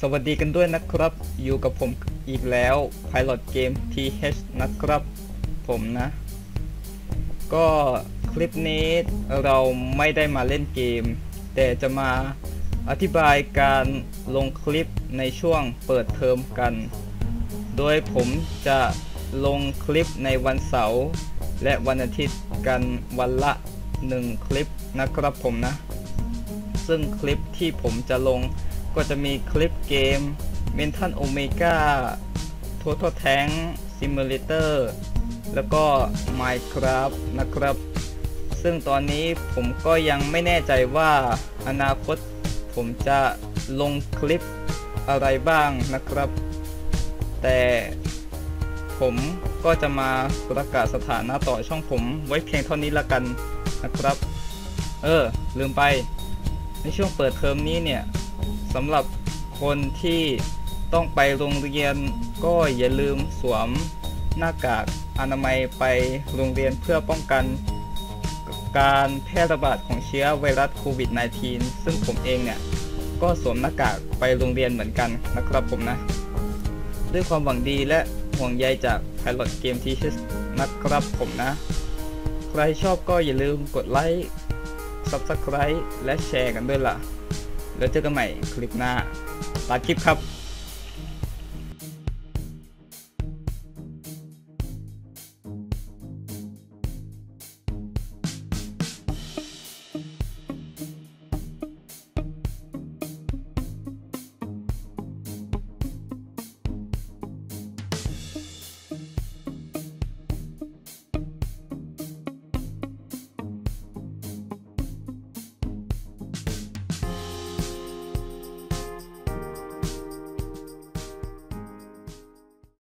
สวัสดีกันด้วยนะครับ อยู่กับผมอีกแล้ว Pilot Game TH นะครับ ผมนะ ก็คลิปนี้เราไม่ได้มาเล่นเกม แต่จะมาอธิบายการลงคลิปในช่วงเปิดเทอมกัน โดยผมจะลงคลิปในวันเสาร์และวันอาทิตย์กันวันละ 1 คลิปนะครับผมนะ ซึ่งคลิปที่ผมจะลง ก็จะมีคลิปเกม Mental Omega Total Tank Simulator แล้วก็ Minecraft นะครับ ซึ่งตอนนี้ผมก็ยังไม่แน่ใจว่าอนาคตผมจะลงคลิปอะไรบ้างนะครับ แต่ผมก็จะมาประกาศสถานะต่อช่องผมไว้เพียงเท่านี้ละกันนะครับ เออ ลืมไป ในช่วงเปิดเทอมนี้เนี่ย สำหรับคนที่ต้องไปโรงเรียนก็อย่าลืมสวมหน้ากากอนามัยไปโรงเรียนเพื่อป้องกันการแพร่ระบาดของเชื้อไวรัสโควิด -19 ซึ่งผมเองเนี่ย ก็สวมหน้ากากไปโรงเรียนเหมือนกันนะครับผมนะ ด้วยความหวังดีและห่วงใยจาก Pilot Game t e a c h e r นะครับผมนะ ใครชอบก็อย่าลืมกดไลค์ Subscribe และแชร์กันด้วยล่ะ แล้วเจอกันใหม่คลิปหน้าตัดคลิปครับ